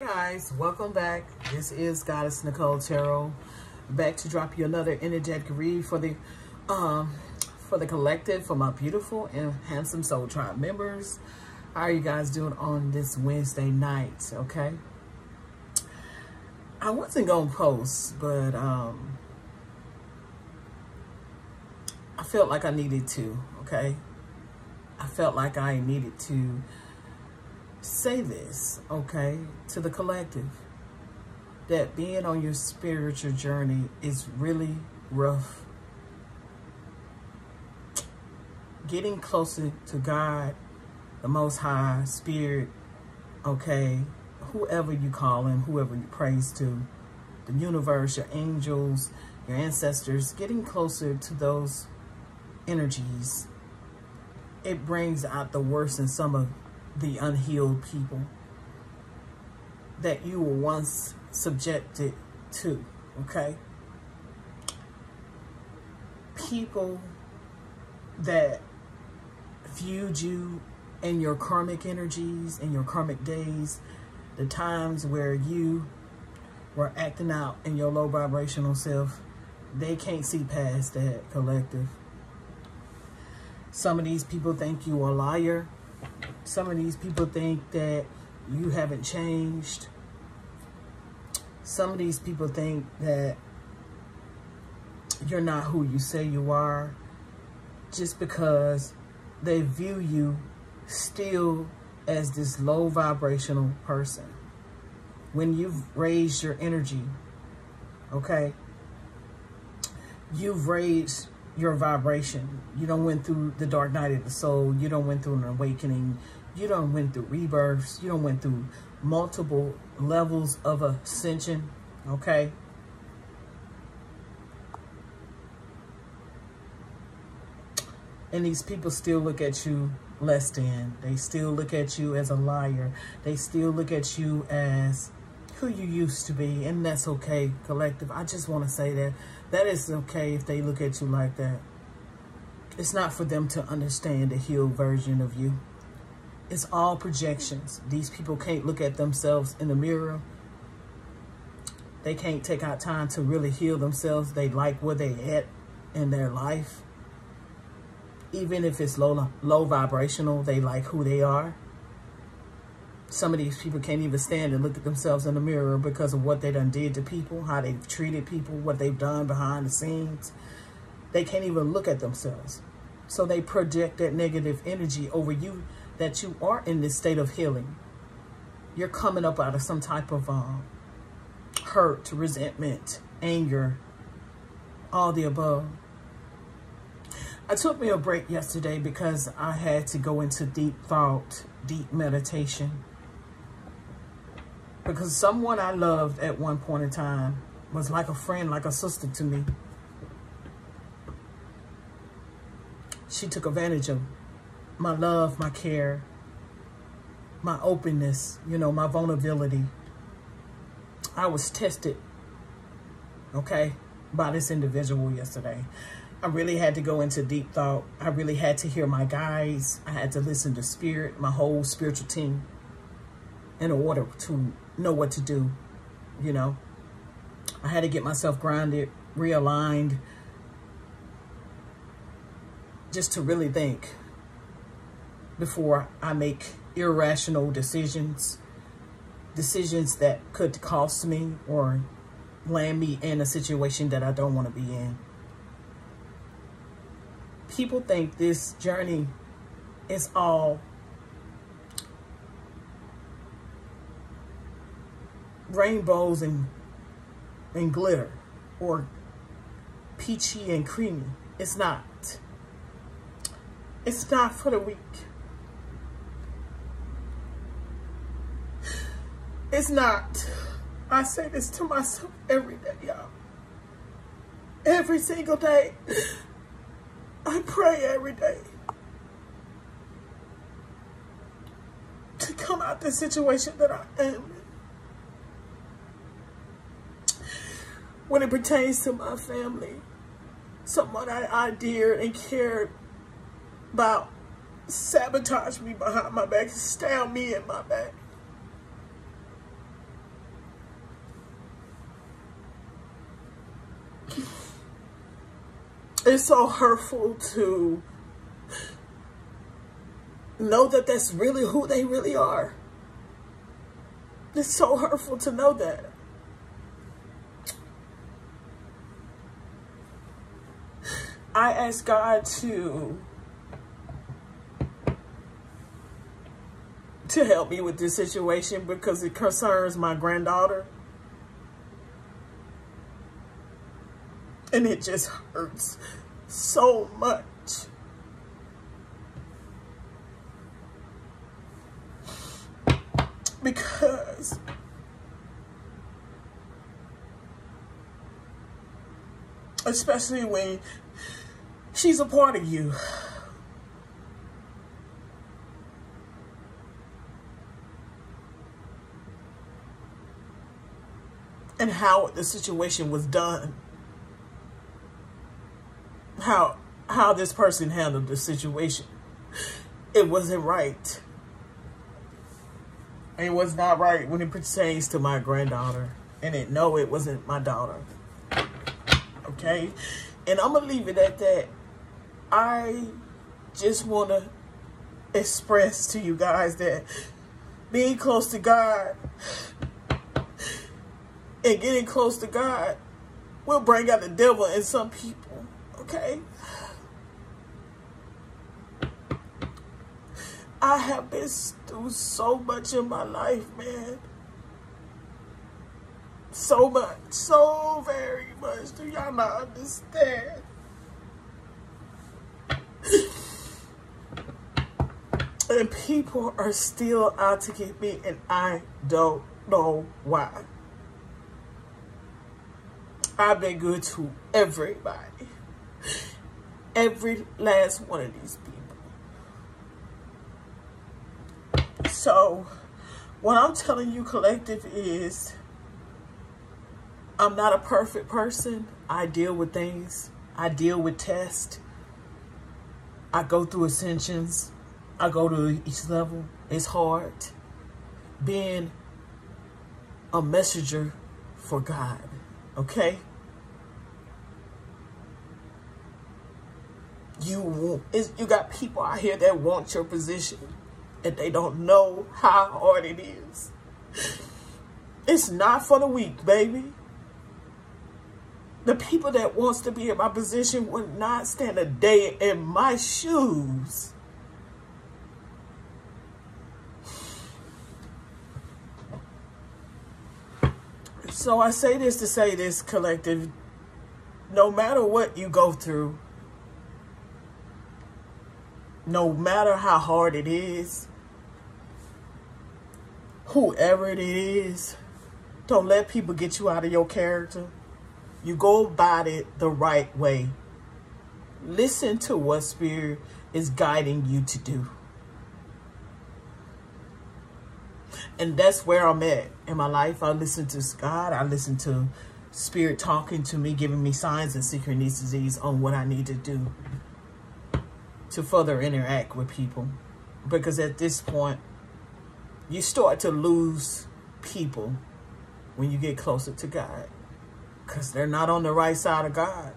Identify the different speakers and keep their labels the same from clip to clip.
Speaker 1: guys welcome back. This is goddess nicole tarot back to drop you another energetic read for the um for the collective for my beautiful and handsome soul tribe members. How are you guys doing on this wednesday night okay? I wasn't gonna post but um i felt like i needed to okay? I felt like i needed to say this, okay, to the collective, that being on your spiritual journey is really rough. Getting closer to God, the Most High, Spirit, okay, whoever you call him, whoever you praise to, the universe, your angels, your ancestors, getting closer to those energies, it brings out the worst in some of the unhealed people that you were once subjected to, okay? People that viewed you in your karmic energies, in your karmic days, the times where you were acting out in your low vibrational self, they can't see past that collective. Some of these people think you are a liar some of these people think that you haven't changed. Some of these people think that you're not who you say you are just because they view you still as this low vibrational person. When you've raised your energy, okay, you've raised your vibration. You don't went through the dark night of the soul. You don't went through an awakening. You don't went through rebirths. You don't went through multiple levels of ascension. Okay. And these people still look at you less than. They still look at you as a liar. They still look at you as who you used to be. And that's okay, collective. I just want to say that that is okay if they look at you like that. It's not for them to understand the healed version of you. It's all projections. These people can't look at themselves in the mirror. They can't take out time to really heal themselves. They like where they at in their life. Even if it's low, low vibrational, they like who they are. Some of these people can't even stand and look at themselves in the mirror because of what they done did to people, how they've treated people, what they've done behind the scenes. They can't even look at themselves. So they project that negative energy over you that you are in this state of healing. You're coming up out of some type of um, hurt, resentment, anger, all the above. I took me a break yesterday because I had to go into deep thought, deep meditation because someone I loved at one point in time was like a friend, like a sister to me. She took advantage of my love, my care, my openness, you know, my vulnerability. I was tested, okay, by this individual yesterday. I really had to go into deep thought. I really had to hear my guides. I had to listen to spirit, my whole spiritual team in order to know what to do, you know. I had to get myself grounded, realigned, just to really think before I make irrational decisions, decisions that could cost me or land me in a situation that I don't want to be in. People think this journey is all rainbows and and glitter or peachy and creamy. It's not. It's not for the weak. It's not. I say this to myself every day, y'all. Every single day. I pray every day. To come out the situation that I am when it pertains to my family, someone I, I dared and cared about sabotage me behind my back, stab me in my back. It's so hurtful to know that that's really who they really are. It's so hurtful to know that. I ask God to to help me with this situation because it concerns my granddaughter. And it just hurts so much. Because especially when she's a part of you. And how the situation was done. How how this person handled the situation. It wasn't right. It was not right when it pertains to my granddaughter. And it no, it wasn't my daughter. Okay? And I'm to leave it at that. I just want to express to you guys that being close to God and getting close to God will bring out the devil in some people. Okay? I have been through so much in my life, man. So much. So very much. Do y'all not understand? and people are still out to get me, and I don't know why. I've been good to everybody. Every last one of these people. So, what I'm telling you, collective, is I'm not a perfect person. I deal with things. I deal with tests. I go through ascensions. I go to each level. It's hard. Being a messenger for God. Okay? You you got people out here that want your position and they don't know how hard it is. It's not for the weak, baby. The people that wants to be in my position would not stand a day in my shoes. So I say this to say this, collective. No matter what you go through, no matter how hard it is, whoever it is, don't let people get you out of your character. You go about it the right way. Listen to what Spirit is guiding you to do. And that's where I'm at in my life. I listen to God. I listen to Spirit talking to me, giving me signs and secret synchronicities on what I need to do to further interact with people. Because at this point, you start to lose people when you get closer to God. Because they're not on the right side of God.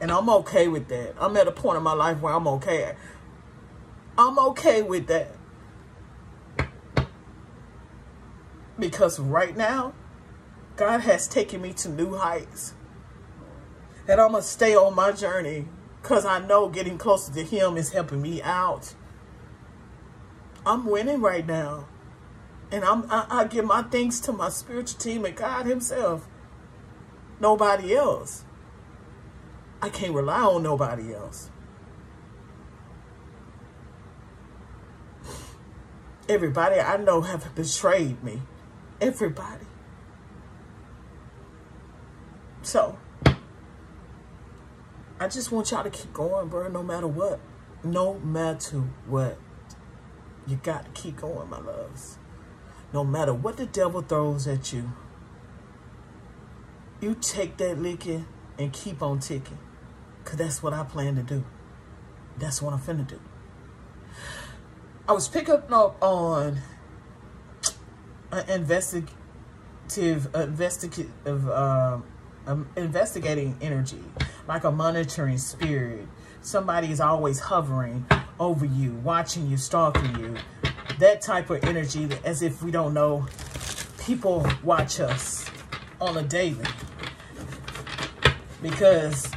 Speaker 1: And I'm okay with that. I'm at a point in my life where I'm okay. I'm okay with that. Because right now, God has taken me to new heights. And I'm going to stay on my journey because I know getting closer to him is helping me out. I'm winning right now. And I'm, I, I give my thanks to my spiritual team and God himself. Nobody else. I can't rely on nobody else. Everybody I know have betrayed me. Everybody. So, I just want y'all to keep going, bro, no matter what. No matter what. You got to keep going, my loves. No matter what the devil throws at you, you take that licking and keep on ticking. Because that's what I plan to do. That's what I'm finna do. I was picking up on an investigative, investigative, uh, um, investigating energy, like a monitoring spirit. Somebody is always hovering over you, watching you, stalking you. That type of energy, as if we don't know, people watch us on a daily because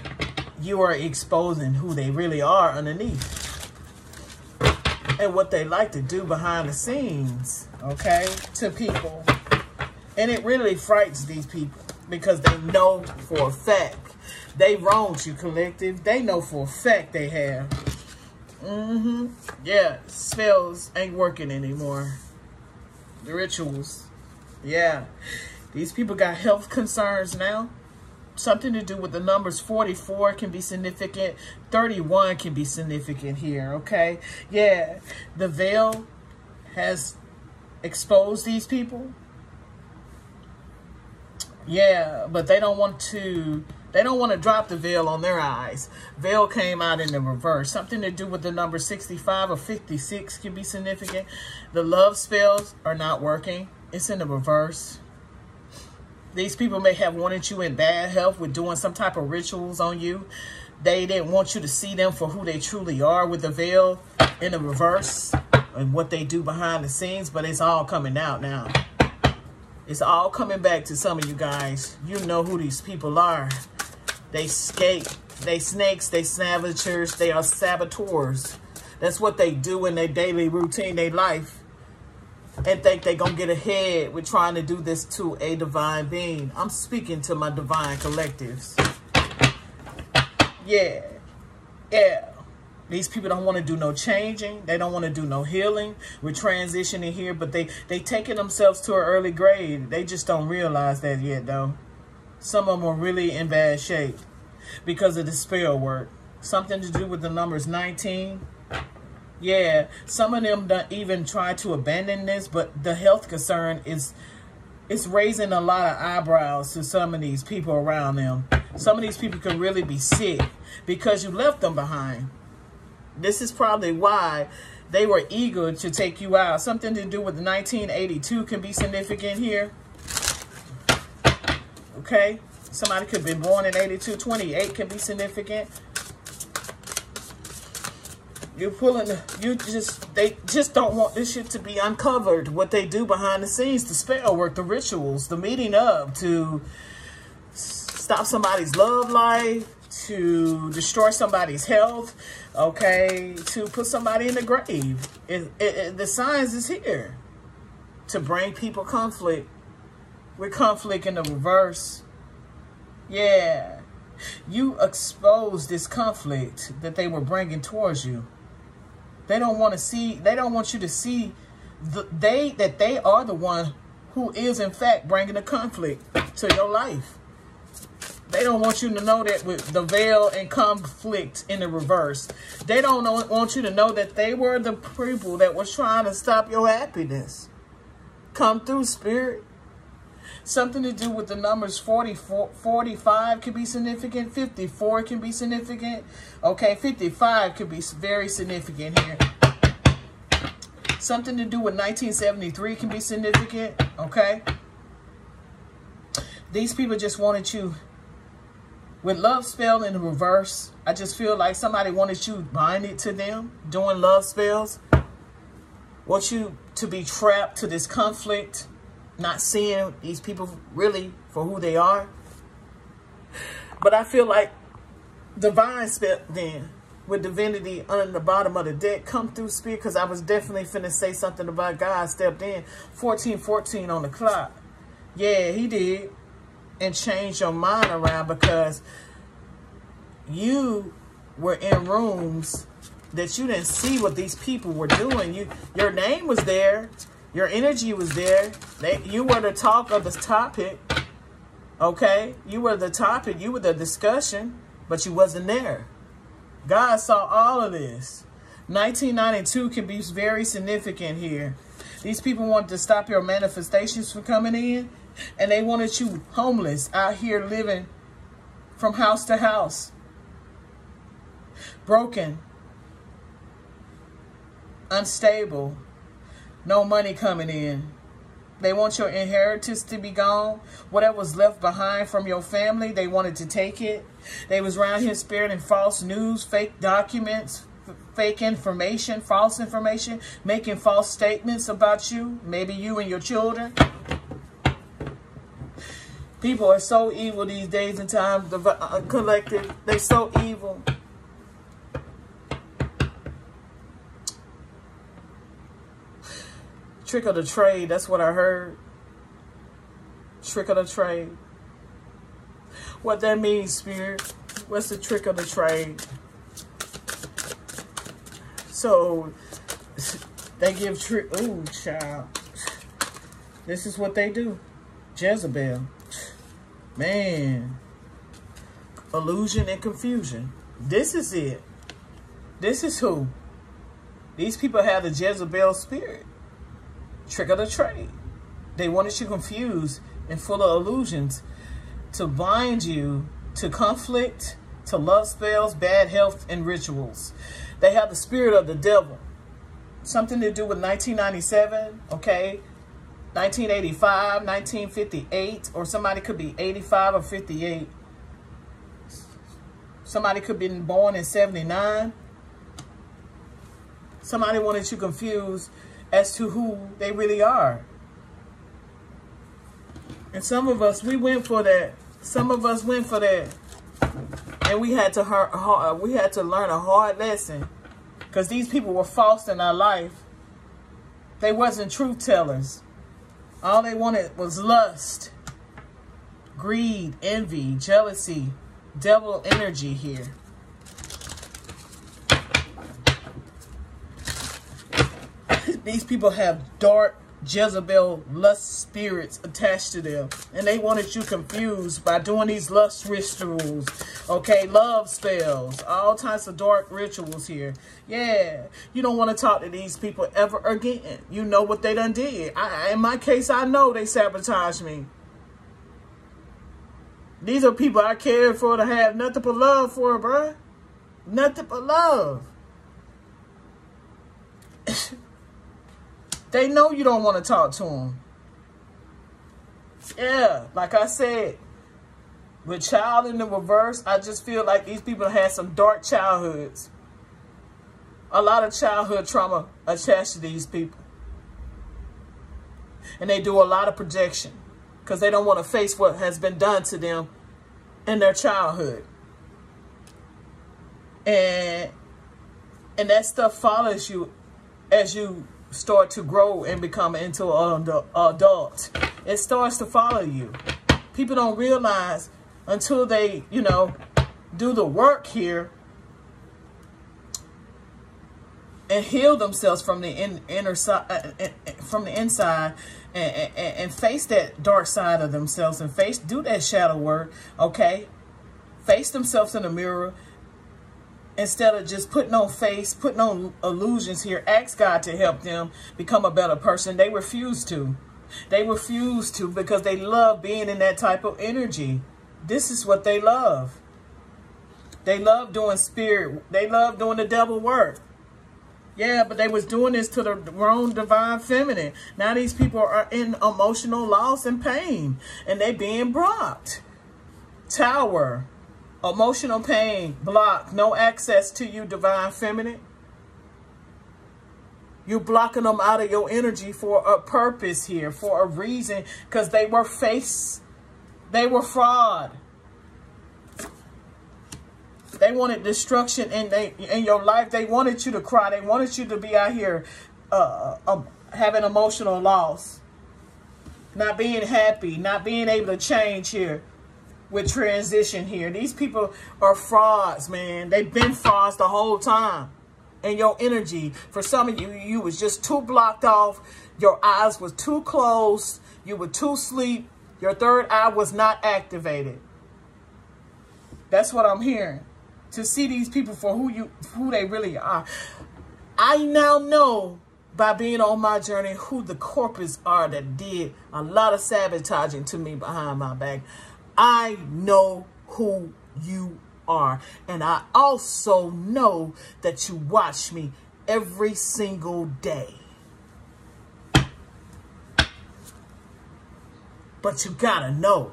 Speaker 1: you are exposing who they really are underneath and what they like to do behind the scenes, okay, to people. And it really frightens these people because they know for a fact they wronged you, collective. They know for a fact they have. Mm-hmm. Yeah, spells ain't working anymore. The rituals. Yeah. These people got health concerns now something to do with the numbers 44 can be significant 31 can be significant here okay yeah the veil has exposed these people yeah but they don't want to they don't want to drop the veil on their eyes. Veil came out in the reverse. Something to do with the number 65 or 56 could be significant. The love spells are not working. It's in the reverse. These people may have wanted you in bad health with doing some type of rituals on you. They didn't want you to see them for who they truly are with the veil in the reverse and what they do behind the scenes, but it's all coming out now. It's all coming back to some of you guys. You know who these people are. They skate, they snakes, they saboteurs, they are saboteurs. That's what they do in their daily routine, their life and think they're going to get ahead with trying to do this to a divine being. I'm speaking to my divine collectives. Yeah. Yeah. These people don't want to do no changing. They don't want to do no healing. We're transitioning here, but they they taking themselves to an early grade. They just don't realize that yet, though. Some of them are really in bad shape because of the spell work. Something to do with the numbers 19, yeah, some of them don't even try to abandon this, but the health concern is it's raising a lot of eyebrows to some of these people around them. Some of these people can really be sick because you left them behind. This is probably why they were eager to take you out. Something to do with 1982 can be significant here. Okay? Somebody could be born in 82. 28 can be significant. You're pulling, you just, they just don't want this shit to be uncovered. What they do behind the scenes, the spell work, the rituals, the meeting up to stop somebody's love life, to destroy somebody's health, okay, to put somebody in the grave. The signs is here to bring people conflict. With conflict in the reverse. Yeah. You expose this conflict that they were bringing towards you. They don't want to see, they don't want you to see the, they that they are the one who is in fact bringing the conflict to your life. They don't want you to know that with the veil and conflict in the reverse. They don't know, want you to know that they were the people that was trying to stop your happiness. Come through, spirit. Something to do with the numbers 44, 45 could be significant. 54 can be significant. Okay, 55 could be very significant here. Something to do with 1973 can be significant. Okay. These people just wanted you with love spell in the reverse. I just feel like somebody wanted you binded to them doing love spells. Want you to be trapped to this conflict not seeing these people really for who they are. But I feel like divine stepped in with divinity on the bottom of the deck come through spirit because I was definitely finna say something about God stepped in 1414 on the clock. Yeah, he did. And change your mind around because you were in rooms that you didn't see what these people were doing. You your name was there, your energy was there. They, you were the talk of the topic. Okay? You were the topic. You were the discussion. But you wasn't there. God saw all of this. 1992 can be very significant here. These people wanted to stop your manifestations from coming in. And they wanted you homeless out here living from house to house. Broken. Unstable no money coming in. They want your inheritance to be gone. Whatever was left behind from your family, they wanted to take it. They was around here spreading false news, fake documents, fake information, false information, making false statements about you, maybe you and your children. People are so evil these days and times, the uh, collective. They're so evil. Trick of the trade, that's what I heard. Trick of the trade. What that means, Spirit? What's the trick of the trade? So, they give trick. Ooh, child. This is what they do. Jezebel. Man. Illusion and confusion. This is it. This is who. These people have the Jezebel spirit. Trick of the trade. They wanted you confused and full of illusions to bind you to conflict, to love spells, bad health, and rituals. They have the spirit of the devil. Something to do with 1997, okay? 1985, 1958, or somebody could be 85 or 58. Somebody could be born in 79. Somebody wanted you confused as to who they really are. And some of us, we went for that. Some of us went for that. And we had to hurt. Uh, we had to learn a hard lesson. Because these people were false in our life. They wasn't truth tellers. All they wanted was lust, greed, envy, jealousy, devil energy here. These people have dark Jezebel lust spirits attached to them. And they wanted you confused by doing these lust rituals. Okay, love spells. All types of dark rituals here. Yeah, you don't want to talk to these people ever again. You know what they done did. I, in my case, I know they sabotaged me. These are people I cared for to have nothing but love for, bruh. Nothing but love. They know you don't want to talk to them. Yeah, like I said, with child in the reverse, I just feel like these people had some dark childhoods. A lot of childhood trauma attached to these people. And they do a lot of projection because they don't want to face what has been done to them in their childhood. And and that stuff follows you as you start to grow and become into an adult. It starts to follow you. People don't realize until they, you know, do the work here and heal themselves from the in, inner side, uh, uh, uh, from the inside, and, and, and face that dark side of themselves, and face do that shadow work. Okay, face themselves in the mirror instead of just putting on face, putting on illusions here, ask God to help them become a better person. They refuse to. They refuse to because they love being in that type of energy. This is what they love. They love doing spirit. They love doing the devil work. Yeah, but they was doing this to the wrong divine feminine. Now these people are in emotional loss and pain. And they being blocked. Tower. Emotional pain, block, no access to you, divine feminine. You're blocking them out of your energy for a purpose here, for a reason, because they were face, they were fraud. They wanted destruction in they in your life. They wanted you to cry. They wanted you to be out here uh, um, having emotional loss, not being happy, not being able to change here with transition here. These people are frauds, man. They've been frauds the whole time. And your energy, for some of you, you was just too blocked off. Your eyes was too closed. You were too sleep. Your third eye was not activated. That's what I'm hearing. To see these people for who you who they really are. I now know by being on my journey who the corpus are that did a lot of sabotaging to me behind my back. I know who you are. And I also know that you watch me every single day. But you gotta know.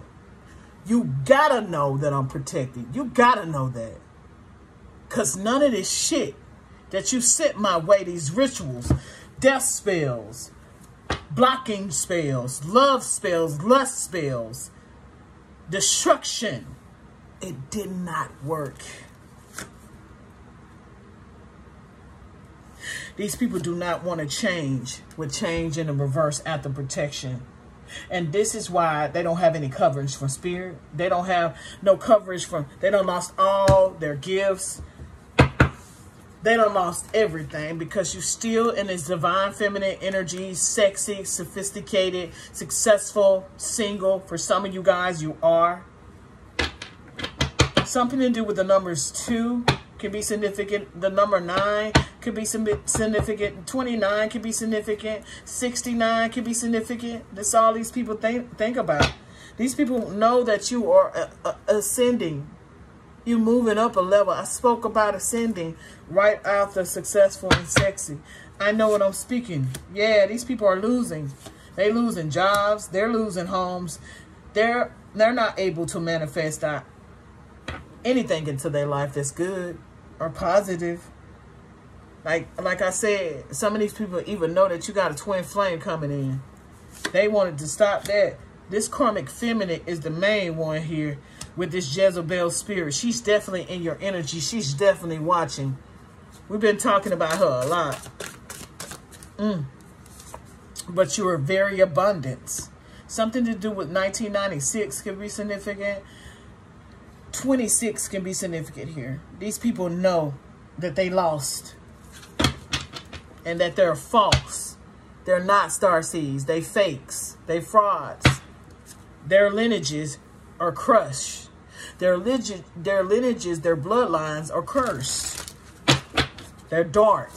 Speaker 1: You gotta know that I'm protected. You gotta know that. Because none of this shit that you sent my way, these rituals, death spells, blocking spells, love spells, lust spells, destruction, it did not work. These people do not want to change with change in the reverse after protection. And this is why they don't have any coverage from spirit. They don't have no coverage from, they don't lost all their gifts. They don't lost everything because you're still in this divine feminine energy, sexy, sophisticated, successful, single. For some of you guys, you are. Something to do with the numbers two can be significant. The number nine could be significant. 29 could be significant. 69 could be significant. That's all these people think, think about. These people know that you are uh, uh, ascending. You're moving up a level. I spoke about ascending right after successful and sexy. I know what I'm speaking. Yeah, these people are losing. They losing jobs. They're losing homes. They're they're not able to manifest anything into their life that's good or positive. Like like I said, some of these people even know that you got a twin flame coming in. They wanted to stop that. This karmic feminine is the main one here with this Jezebel spirit. She's definitely in your energy. She's definitely watching. We've been talking about her a lot. Mm. But you are very abundant. Something to do with 1996 could be significant. 26 can be significant here. These people know that they lost and that they're false. They're not star seeds. They fakes. They frauds. Their lineages are crushed. Their, lineage, their lineages, their bloodlines are cursed. They're dark.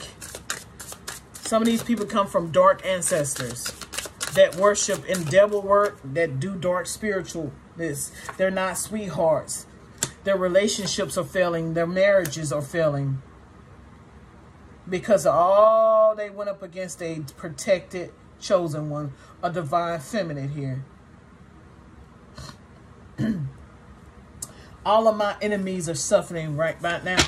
Speaker 1: Some of these people come from dark ancestors that worship in devil work, that do dark spiritualness. They're not sweethearts. Their relationships are failing. Their marriages are failing. Because all they went up against a protected, chosen one, a divine feminine here. all of my enemies are suffering right, right now.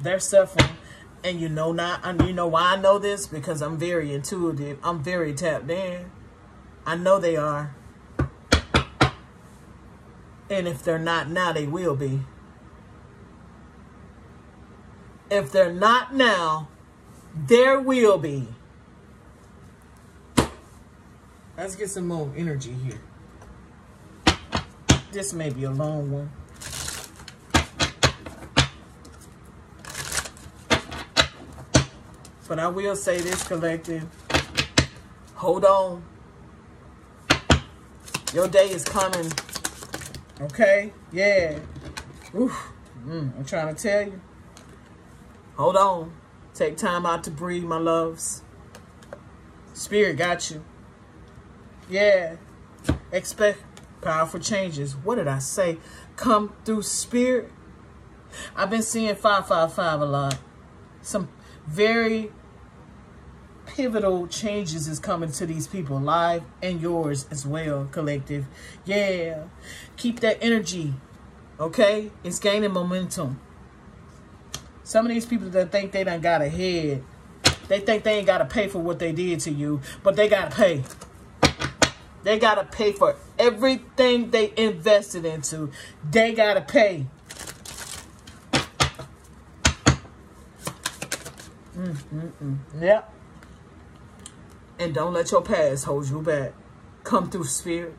Speaker 1: They're suffering. And you know not, and you know why I know this? Because I'm very intuitive. I'm very tapped in. I know they are. And if they're not now, they will be. If they're not now, there will be. Let's get some more energy here. This may be a long one. But I will say this, collective. Hold on. Your day is coming. Okay? Yeah. Oof. Mm, I'm trying to tell you. Hold on. Take time out to breathe, my loves. Spirit got you. Yeah. Expect powerful changes. What did I say? Come through spirit. I've been seeing 555 a lot. Some very pivotal changes is coming to these people live and yours as well collective. Yeah. Keep that energy okay? It's gaining momentum. Some of these people that think they done got ahead they think they ain't got to pay for what they did to you but they got to pay. They got to pay for everything they invested into. They got to pay. Mm, mm, mm. Yep. And don't let your past hold you back. Come through spirit.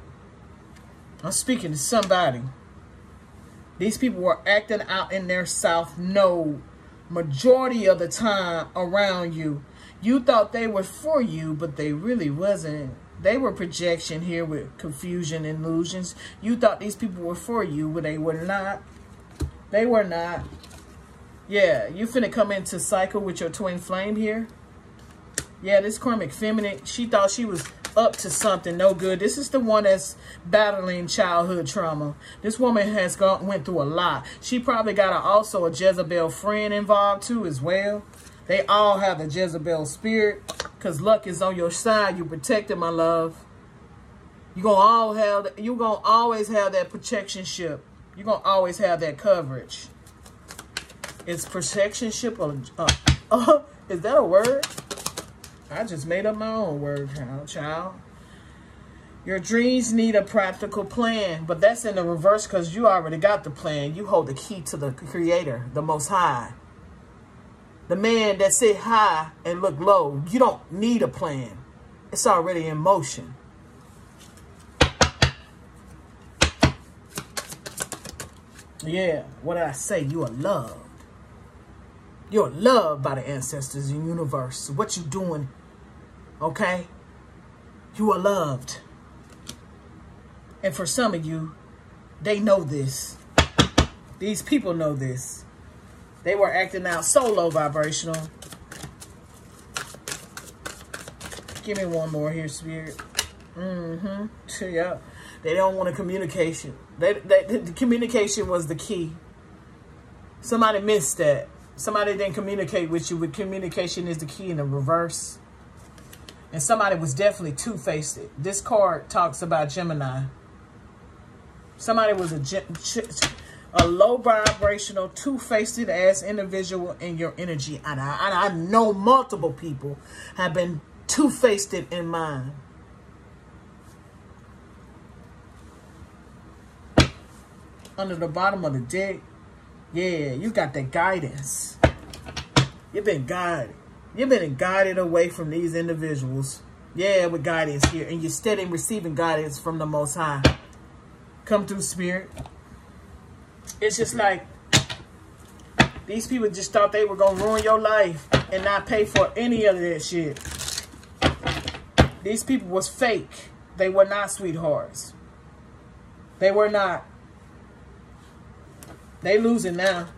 Speaker 1: I'm speaking to somebody. These people were acting out in their south node majority of the time around you. You thought they were for you, but they really wasn't. They were projection here with confusion and illusions. You thought these people were for you, but they were not. They were not. Yeah, you finna come into cycle with your twin flame here. Yeah, this karmic feminine, she thought she was up to something no good. This is the one that's battling childhood trauma. This woman has gone went through a lot. She probably got a, also a Jezebel friend involved too as well. They all have the Jezebel spirit because luck is on your side. You protected, my love. You're gonna all have you're gonna always have that protection ship. You're gonna always have that coverage. It's protection ship or uh, uh, is that a word? I just made up my own word, child. child. Your dreams need a practical plan, but that's in the reverse because you already got the plan. You hold the key to the creator, the most high. The man that sit high and look low, you don't need a plan. It's already in motion. Yeah, what did I say? You are loved. You're loved by the ancestors the universe. What you doing, okay? You are loved. And for some of you, they know this. These people know this. They were acting out so low vibrational. Give me one more here, Spirit. Mm-hmm. Yeah. They don't want a communication. They, they, the communication was the key. Somebody missed that. Somebody didn't communicate with you. With communication is the key in the reverse. And somebody was definitely two-faced. This card talks about Gemini. Somebody was a, a low vibrational, two-faced ass individual in your energy. And I, and I know multiple people have been two-faced in mine. Under the bottom of the deck, yeah, you got that guidance. You've been guided. You've been guided away from these individuals. Yeah, with guidance here. And you're steady receiving guidance from the Most High come through spirit. It's just like these people just thought they were going to ruin your life and not pay for any of that shit. These people was fake. They were not sweethearts. They were not. They losing now.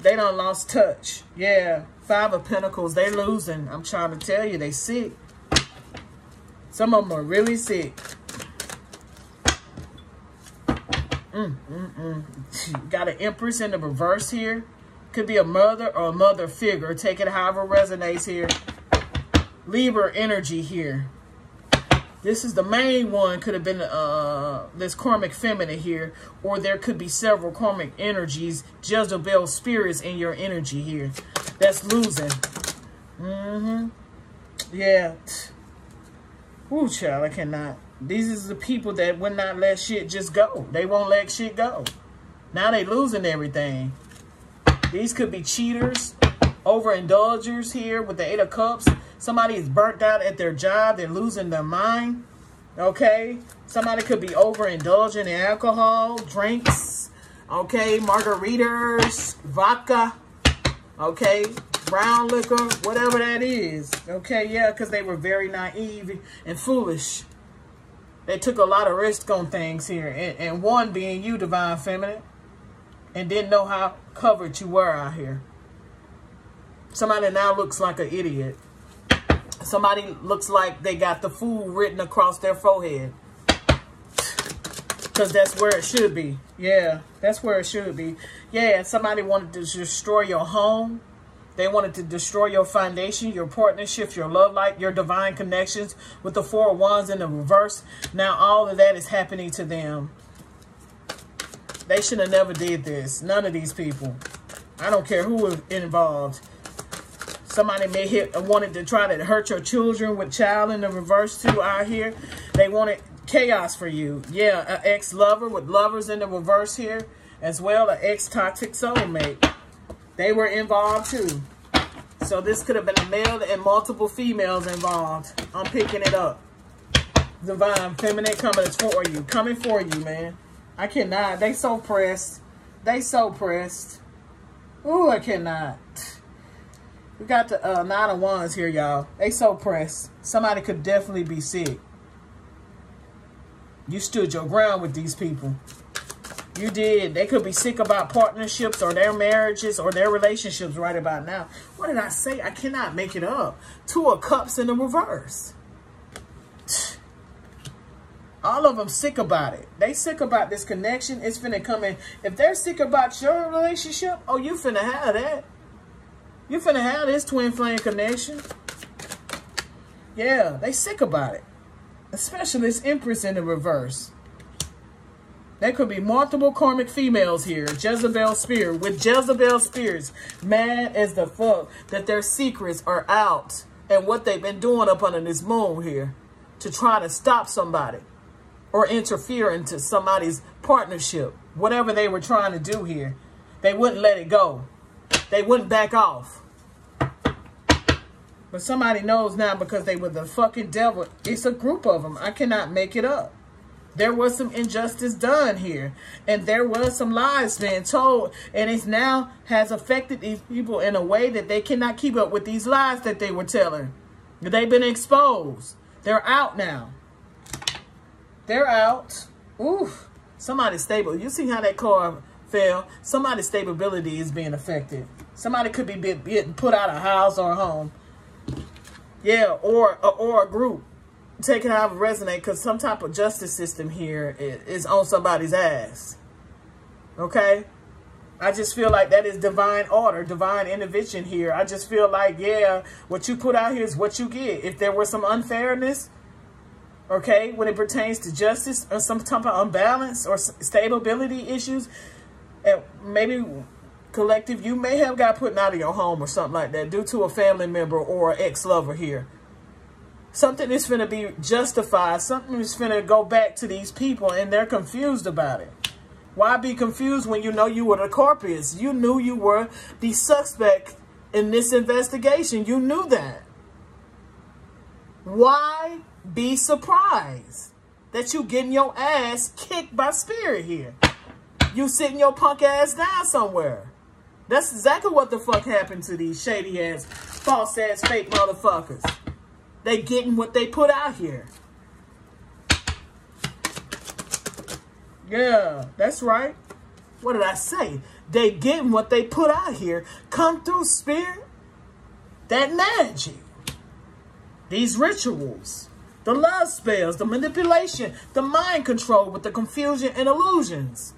Speaker 1: They don't lost touch. Yeah. Five of Pentacles. They losing. I'm trying to tell you. They sick. Some of them are really sick. Mm, mm, mm. Got an Empress in the reverse here. Could be a mother or a mother figure. Take it however resonates here. Libra energy here. This is the main one. Could have been uh, this karmic feminine here. Or there could be several karmic energies. Jezebel spirits in your energy here. That's losing. Mm-hmm. Yeah. Ooh, child, I cannot. These is the people that would not let shit just go. They won't let shit go. Now they losing everything. These could be cheaters, overindulgers here with the Eight of Cups. Somebody is burnt out at their job. They're losing their mind. Okay? Somebody could be overindulging in alcohol, drinks. Okay? Margaritas, vodka. Okay? Brown liquor, whatever that is. Okay? Yeah, because they were very naive and foolish. They took a lot of risk on things here. And, and one being you, Divine Feminine. And didn't know how covered you were out here. Somebody now looks like an idiot. Somebody looks like they got the fool written across their forehead. Because that's where it should be. Yeah, that's where it should be. Yeah, somebody wanted to destroy your home. They wanted to destroy your foundation, your partnerships, your love life, your divine connections with the four wands in the reverse. Now all of that is happening to them. They should have never did this. None of these people. I don't care who was involved. Somebody may hit wanted to try to hurt your children with child in the reverse too out here. They wanted chaos for you. Yeah, an ex-lover with lovers in the reverse here. As well, an ex-toxic soulmate. They were involved too. So this could have been a male and multiple females involved. I'm picking it up. Divine Feminine coming for you. Coming for you, man. I cannot. They so pressed. They so pressed. Ooh, I cannot. We got the uh, nine of wands here, y'all. They so pressed. Somebody could definitely be sick. You stood your ground with these people. You did. They could be sick about partnerships or their marriages or their relationships right about now. What did I say? I cannot make it up. Two of cups in the reverse. All of them sick about it. They sick about this connection. It's finna come in. If they're sick about your relationship, oh, you finna have that. You finna have this twin flame connection. Yeah, they sick about it. Especially this Empress in the reverse. There could be multiple karmic females here. Jezebel spirit. With Jezebel spirits, Mad as the fuck. That their secrets are out. And what they've been doing up under this moon here. To try to stop somebody. Or interfere into somebody's partnership. Whatever they were trying to do here. They wouldn't let it go. They wouldn't back off. But somebody knows now because they were the fucking devil. It's a group of them. I cannot make it up. There was some injustice done here. And there was some lies being told. And it now has affected these people in a way that they cannot keep up with these lies that they were telling. They've been exposed. They're out now. They're out. Oof. Somebody's stable. You see how that car fell? Somebody's stability is being affected. Somebody could be getting put out of house or home. Yeah, or uh, or a group taken out of resonate because some type of justice system here is on somebody's ass. Okay? I just feel like that is divine order, divine intervention here. I just feel like, yeah, what you put out here is what you get. If there was some unfairness, okay, when it pertains to justice or some type of unbalance or stability issues, and maybe collective, you may have got put out of your home or something like that due to a family member or ex-lover here. Something is going to be justified. Something is going to go back to these people and they're confused about it. Why be confused when you know you were the corpus? You knew you were the suspect in this investigation. You knew that. Why be surprised that you getting your ass kicked by spirit here? You sitting your punk ass down somewhere. That's exactly what the fuck happened to these shady ass, false ass, fake motherfuckers. They getting what they put out here. Yeah, that's right. What did I say? They getting what they put out here. Come through, spirit. That magic. These rituals. The love spells, the manipulation, the mind control with the confusion and illusions.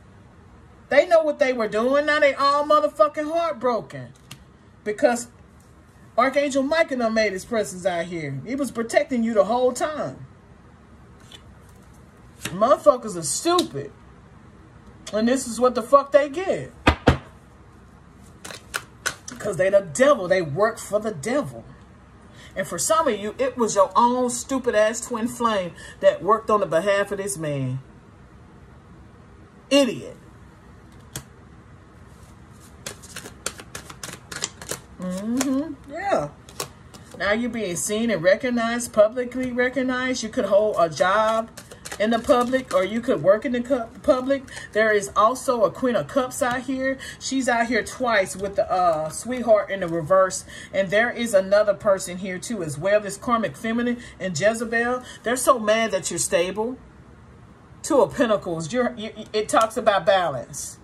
Speaker 1: They know what they were doing. Now they all motherfucking heartbroken. Because Archangel Michael done made his presence out here. He was protecting you the whole time. Motherfuckers are stupid. And this is what the fuck they get. Because they the devil. They work for the devil. And for some of you, it was your own stupid ass twin flame that worked on the behalf of this man. Idiot. Mm-hmm. Yeah. Now you're being seen and recognized, publicly recognized. You could hold a job in the public or you could work in the public. There is also a Queen of Cups out here. She's out here twice with the uh, Sweetheart in the reverse. And there is another person here too as well. This Karmic Feminine and Jezebel. They're so mad that you're stable. Two of Pentacles. You're, you, it talks about balance.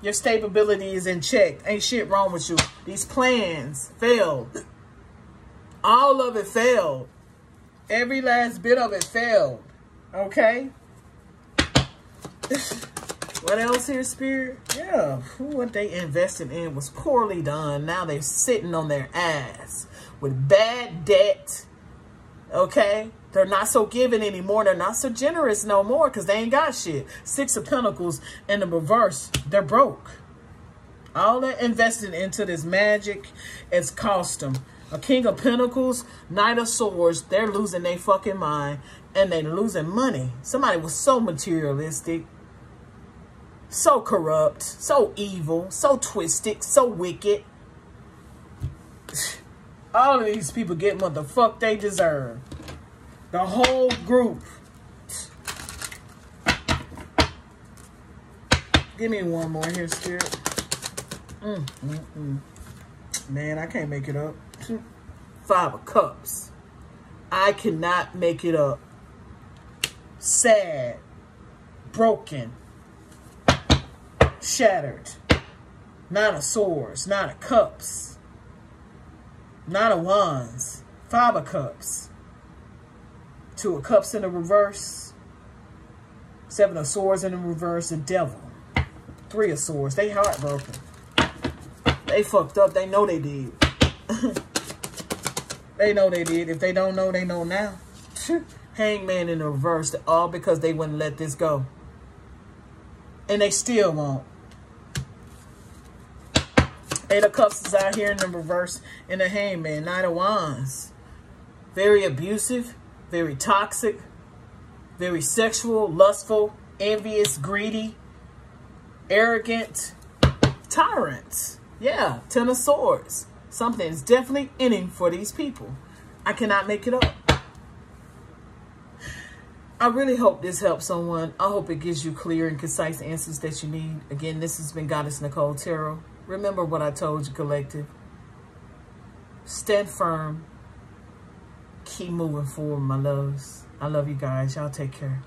Speaker 1: Your stability is in check. Ain't shit wrong with you. These plans failed. All of it failed. Every last bit of it failed. Okay? what else here, Spirit? Yeah, what they invested in was poorly done. Now they're sitting on their ass with bad debt. Okay? They're not so giving anymore. They're not so generous no more because they ain't got shit. Six of Pentacles in the reverse. They're broke. All that invested into this magic is cost them. A King of Pentacles, Knight of Swords, they're losing their fucking mind and they're losing money. Somebody was so materialistic, so corrupt, so evil, so twisted, so wicked. All of these people get what the fuck they deserve. The whole group. Give me one more here, Spirit. Mm, mm, mm. Man, I can't make it up. Five of Cups. I cannot make it up. Sad. Broken. Shattered. Nine of Swords. Nine of Cups. Nine of Wands. Five of Cups. Two of Cups in the reverse. Seven of Swords in the reverse. The Devil. Three of Swords. They heartbroken. They fucked up. They know they did. they know they did. If they don't know, they know now. Hangman in the reverse, all because they wouldn't let this go. And they still won't. Eight of Cups is out here in the reverse. And the Hangman, Nine of Wands. Very abusive, very toxic, very sexual, lustful, envious, greedy, arrogant, tyrants. Yeah, Ten of Swords. Something's definitely inning for these people. I cannot make it up. I really hope this helps someone. I hope it gives you clear and concise answers that you need. Again, this has been Goddess Nicole Tarot. Remember what I told you, collective. Stand firm. Keep moving forward, my loves. I love you guys. Y'all take care.